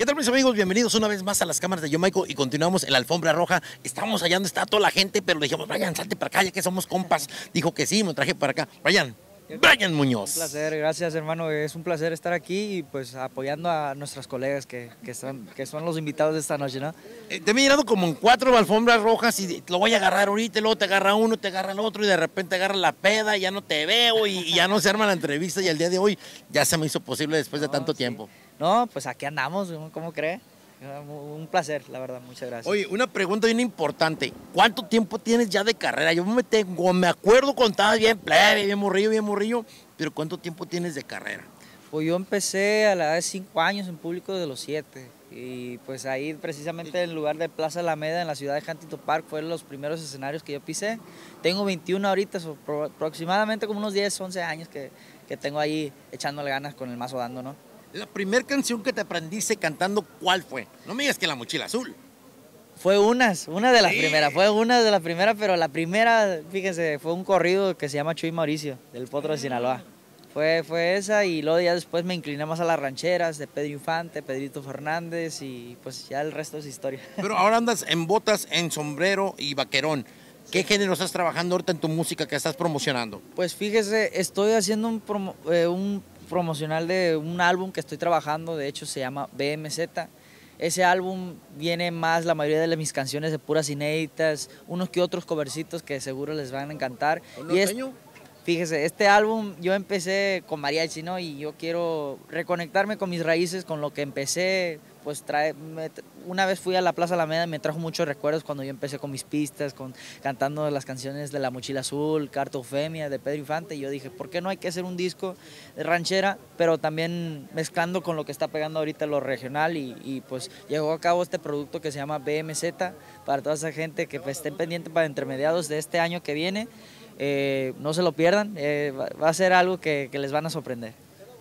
¿Qué tal mis amigos? Bienvenidos una vez más a las cámaras de Yomaico y continuamos en la alfombra roja. Estamos allá donde está toda la gente, pero le dijimos, Brian, salte para acá, ya que somos compas. Dijo que sí, me traje para acá. Brian, Brian Muñoz. Un placer, gracias hermano, es un placer estar aquí y pues apoyando a nuestros colegas que, que, son, que son los invitados de esta noche, ¿no? Eh, te he mirado como en cuatro alfombras rojas y lo voy a agarrar ahorita, y luego te agarra uno, te agarra el otro y de repente agarra la peda, y ya no te veo y, y ya no se arma la entrevista y el día de hoy ya se me hizo posible después de No, tanto sí. tiempo. No, pues aquí andamos, ¿cómo cree? Un placer, la verdad, muchas gracias. Oye, una pregunta bien importante. ¿Cuánto tiempo tienes ya de carrera? Yo me tengo, me acuerdo cuando estabas bien plebe, bien morrillo, bien morrillo, pero ¿cuánto tiempo tienes de carrera? Pues yo empecé a la edad de 5 años en público de los 7 y pues ahí precisamente en el lugar de Plaza Alameda en la ciudad de Huntington Park fueron los primeros escenarios que yo pisé. Tengo 21 ahorita, so- pro- aproximadamente como unos 10, 11 años que, que tengo ahí echándole ganas con el mazo dando, ¿no? La primera canción que te aprendiste cantando, ¿cuál fue? No me digas que La Mochila Azul. Fue unas, una de las Sí. primeras, fue una de las primeras, pero la primera, fíjense, fue un corrido que se llama Chuy Mauricio, del Potro de Sinaloa. Fue, fue esa y luego ya después me incliné más a las rancheras de Pedro Infante, Pedrito Fernández y pues ya el resto es historia. Pero ahora andas en botas, en sombrero y vaquerón. ¿Qué género estás trabajando ahorita en tu música que estás promocionando? Pues fíjese, estoy haciendo un, promo- eh, un promocional de un álbum que estoy trabajando, de hecho se llama BMZ. Ese álbum viene más la mayoría de mis canciones de puras inéditas, unos que otros covercitos que seguro les van a encantar. Y es- Fíjese, este álbum yo empecé con mariachi, ¿no? Y yo quiero reconectarme con mis raíces, con lo que empecé, pues trae, me- una vez fui a la Plaza Alameda y me trajo muchos recuerdos cuando yo empecé con mis pistas, con, cantando las canciones de La Mochila Azul, Carta Eufemia, de Pedro Infante, y yo dije, ¿por qué no hay que hacer un disco de ranchera, pero también mezclando con lo que está pegando ahorita lo regional? Y, pues llegó a cabo este producto que se llama BMZ, para toda esa gente que pues, estén pendiente para intermediados de este año que viene. Eh, no se lo pierdan, eh, va, va a ser algo que, que les van a sorprender.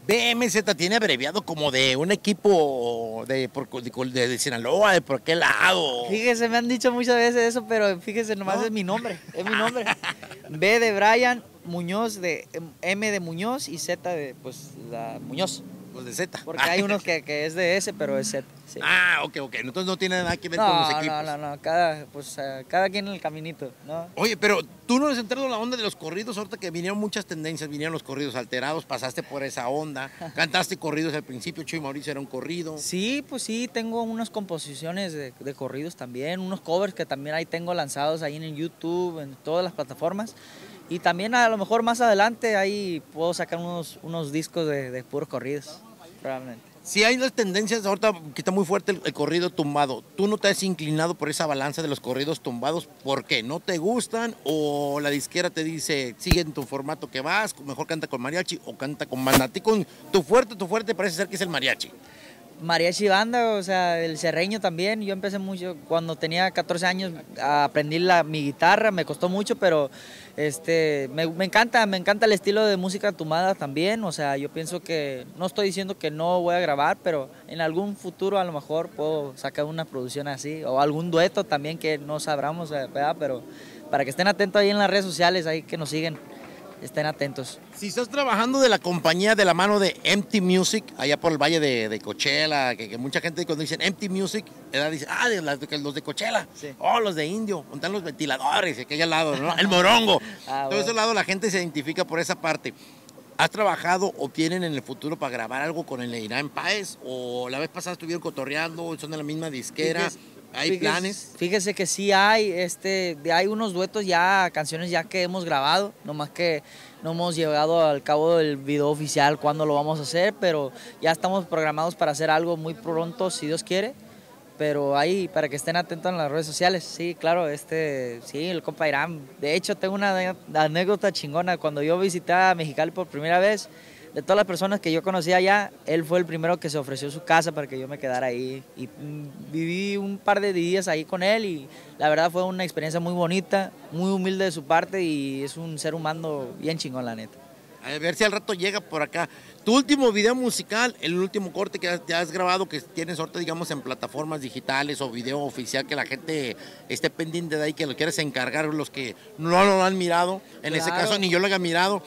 BMZ tiene abreviado como de un equipo de, por- de, de Sinaloa, de por qué lado. Fíjese, me han dicho muchas veces eso, pero fíjese, nomás ¿No? es mi nombre, es mi nombre. B de Brian, Muñoz de M de Muñoz y Z de pues la Muñoz. Pues de Z. Porque hay unos que, que es de S, pero es Z. sí. Ah, ok, ok. Entonces no tiene nada que ver con los equipos. no, no, no, cada, pues, eh, cada quien en el caminito, ¿no? Oye, pero tú no has entrado en la onda de los corridos, ahorita que vinieron muchas tendencias, vinieron los corridos alterados, pasaste por esa onda, cantaste corridos al principio, Chuy Mauricio era un corrido. Sí, pues sí, tengo unas composiciones de, de corridos también, unos covers que también ahí tengo lanzados ahí en YouTube, en todas las plataformas. Y también a lo mejor más adelante ahí puedo sacar unos, unos discos de, de puros corridos, probablemente. Si hay las tendencias, ahorita que está muy fuerte el, el corrido tumbado, ¿tú no te has inclinado por esa balanza de los corridos tumbados? ¿Por qué? ¿No te gustan? ¿O la disquera te dice, sigue en tu formato que vas, mejor canta con mariachi o canta con banda? A ti con tu fuerte, tu fuerte parece ser que es el mariachi. Mariachi banda, o sea, el serreño también. Yo empecé mucho, cuando tenía 14 años, aprendí la, mi guitarra, me costó mucho, pero este, me, encanta, me encanta el estilo de música tumbada también. O sea, yo pienso que, no estoy diciendo que no voy a grabar, pero en algún futuro a lo mejor puedo sacar una producción así, o algún dueto también que no sabramos, eh, ¿verdad? Pero para que estén atentos ahí en las redes sociales, ahí que nos siguen, estén atentos. Si estás trabajando de la compañía de la mano de Empty Music, allá por el valle de, de Coachella, que, que mucha gente cuando dicen Empty Music, dice, ah, de de los de Coachella, Sí. oh, los de Indio, montan los ventiladores, aquel lado, ¿no? El morongo. Ah, Todo bueno. ese lado la gente se identifica por esa parte. ¿Has trabajado o tienen en el futuro para grabar algo con el Irán Páez? ¿O la vez pasada estuvieron cotorreando, son de la misma disquera? Fíjese- ¿Hay fíjese- planes? Fíjese que sí hay, este, hay unos duetos ya, canciones ya que hemos grabado, nomás que no hemos llegado al cabo del video oficial cuándo lo vamos a hacer, pero ya estamos programados para hacer algo muy pronto, si Dios quiere. Pero ahí, para que estén atentos en las redes sociales, sí, claro, este, sí, el compa Irán. De hecho, tengo una anécdota chingona. Cuando yo visité a Mexicali por primera vez, de todas las personas que yo conocía allá, él fue el primero que se ofreció su casa para que yo me quedara ahí. Y mm, viví un par de días ahí con él y la verdad fue una experiencia muy bonita, muy humilde de su parte y es un ser humano bien chingón, la neta. A ver si al rato llega por acá. Tu último video musical, el último corte que has- te has grabado, que tienes ahorita, digamos, en plataformas digitales o video oficial, que la gente esté pendiente de ahí, que lo quieres encargar, los que no lo han mirado, en ese caso ni yo lo haya mirado,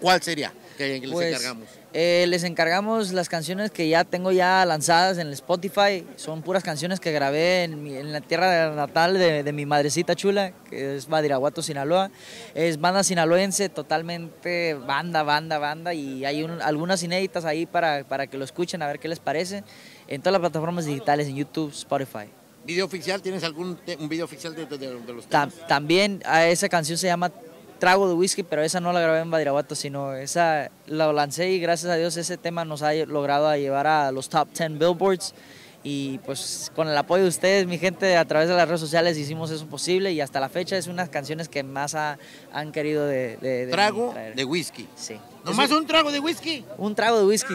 ¿cuál sería? Que les Pues, encargamos? eh, les encargamos las canciones que ya tengo ya lanzadas en el Spotify. Son puras canciones que grabé en, mi- en la tierra natal de, de mi madrecita chula, que es Badiraguato, Sinaloa. Es banda sinaloense, totalmente banda, banda, banda. Y hay un- algunas inéditas ahí para, para que lo escuchen, a ver qué les parece. En todas las plataformas digitales, en YouTube, Spotify. ¿Video oficial? ¿Tienes algún un video oficial de, de- de- de los temas? también a esa canción se llama Trago de Whisky, pero esa no la grabé en Badiraguato, sino esa la lancé y gracias a Dios ese tema nos ha logrado a llevar a los top 10 billboards. Y pues con el apoyo de ustedes, mi gente, a través de las redes sociales hicimos eso posible y hasta la fecha es unas canciones que más ha- han querido de, de- de Trago traer. de whisky. Sí. ¿Nomás un trago de whisky? un, trago de whisky.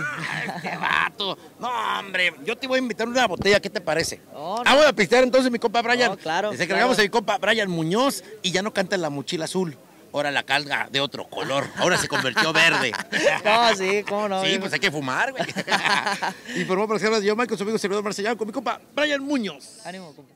¡Qué vato! No, hombre, yo te voy a invitar una botella, ¿qué te parece? Oh, no. Vamos a pistear entonces, mi compa Brian. Oh, claro, Les encargamos claro. a mi compa Brian Muñoz y ya no canta en la mochila azul. Ahora la carga de otro color. Ahora se convirtió verde. no, sí, cómo no. Sí, pues hay que fumar, güey. y por favor, para yo, Michael, su amigo servidor Marcellán, con mi compa Brian Muñoz. Ánimo, compa.